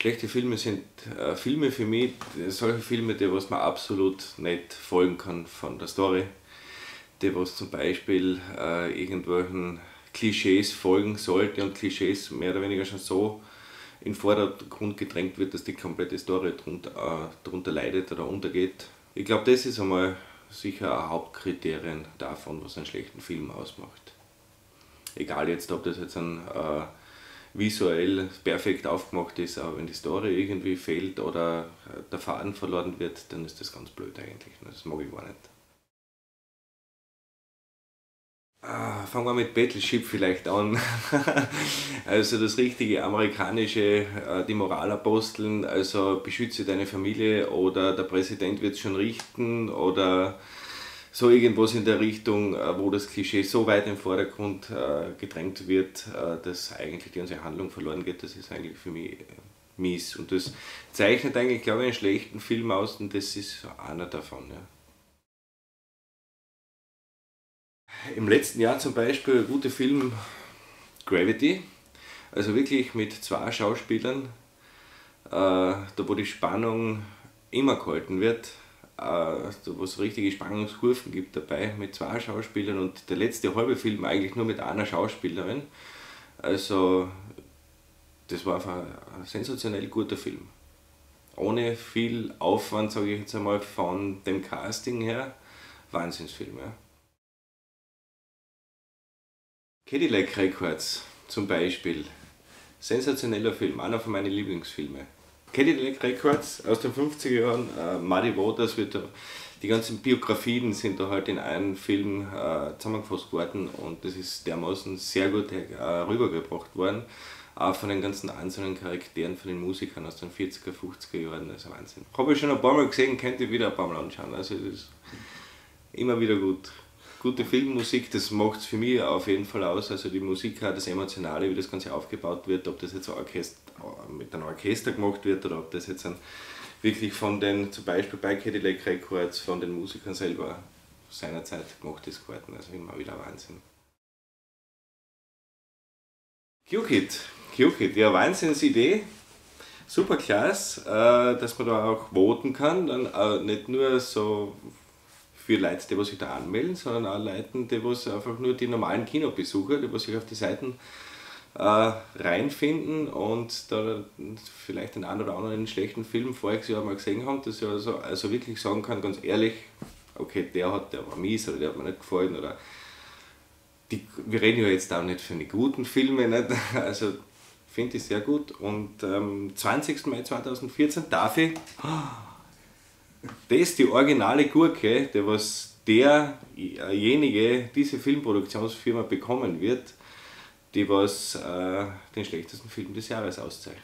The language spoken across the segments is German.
Schlechte Filme sind äh, Filme für mich, solche Filme, die was man absolut nicht folgen kann von der Story. Die was zum Beispiel äh, irgendwelchen Klischees folgen sollte und Klischees mehr oder weniger schon so in Vordergrund gedrängt wird, dass die komplette Story darunter, äh, darunter leidet oder untergeht. Ich glaube, das ist einmal sicher ein Hauptkriterium davon, was einen schlechten Film ausmacht. Egal jetzt, ob das jetzt ein äh, visuell perfekt aufgemacht ist, aber wenn die Story irgendwie fehlt oder der Faden verloren wird, dann ist das ganz blöd eigentlich. Das mag ich gar nicht. Ah, fangen wir mit Battleship vielleicht an. also das richtige amerikanische, äh, die Moralaposteln, also beschütze deine Familie oder der Präsident wird es schon richten oder so irgendwas in der Richtung, äh, wo das Klischee so weit im Vordergrund äh, gedrängt wird, äh, dass eigentlich die ganze Handlung verloren geht, das ist eigentlich für mich mies. Und das zeichnet eigentlich, glaube ich, einen schlechten Film aus und das ist einer davon. Ja. Im letzten Jahr zum Beispiel ein guter Film Gravity, also wirklich mit zwei Schauspielern, da wo die Spannung immer gehalten wird, wo es richtige Spannungskurven gibt dabei mit zwei Schauspielern und der letzte halbe Film eigentlich nur mit einer Schauspielerin. Also das war einfach ein sensationell guter Film. Ohne viel Aufwand, sage ich jetzt einmal, von dem Casting her. Wahnsinnsfilm, ja. Cadillac Records zum Beispiel. Sensationeller Film, einer von meinen Lieblingsfilmen. Cadillac Records aus den 50er Jahren, äh, Muddy Waters wird da, die ganzen Biografien sind da halt in einem Film äh, zusammengefasst worden und das ist dermaßen sehr gut äh, rübergebracht worden. Auch von den ganzen einzelnen Charakteren, von den Musikern aus den 40er, 50er Jahren, das ist Wahnsinn. Habe ich schon ein paar Mal gesehen, könnte ich wieder ein paar Mal anschauen. Also das ist immer wieder gut gute Filmmusik, das macht es für mich auf jeden Fall aus. Also die Musik hat das Emotionale, wie das Ganze aufgebaut wird, ob das jetzt Orchester, mit einem Orchester gemacht wird oder ob das jetzt ein, wirklich von den, zum Beispiel bei Cadillac Records, von den Musikern selber seinerzeit gemacht ist geworden. Also immer wieder Wahnsinn. Q-Kit, Q-Kit, ja Wahnsinnsidee. Super klasse, äh, dass man da auch voten kann, dann äh, nicht nur so für Leute, die sich da anmelden, sondern auch Leute, die einfach nur die normalen Kinobesucher, die sich auf die Seiten äh, reinfinden und da vielleicht den einen oder anderen schlechten Film voriges Jahr mal gesehen haben, dass ich also, also wirklich sagen kann, ganz ehrlich, okay, der hat, der war mies oder der hat mir nicht gefallen oder die, wir reden ja jetzt auch nicht für die guten Filme, nicht? also finde ich sehr gut und am ähm, 20. Mai 2014 darf ich das die originale Gurke, der was derjenige, diese Filmproduktionsfirma bekommen wird, die was äh, den schlechtesten Film des Jahres auszeichnet.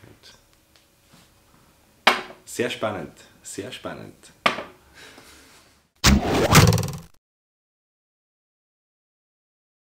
Sehr spannend, sehr spannend.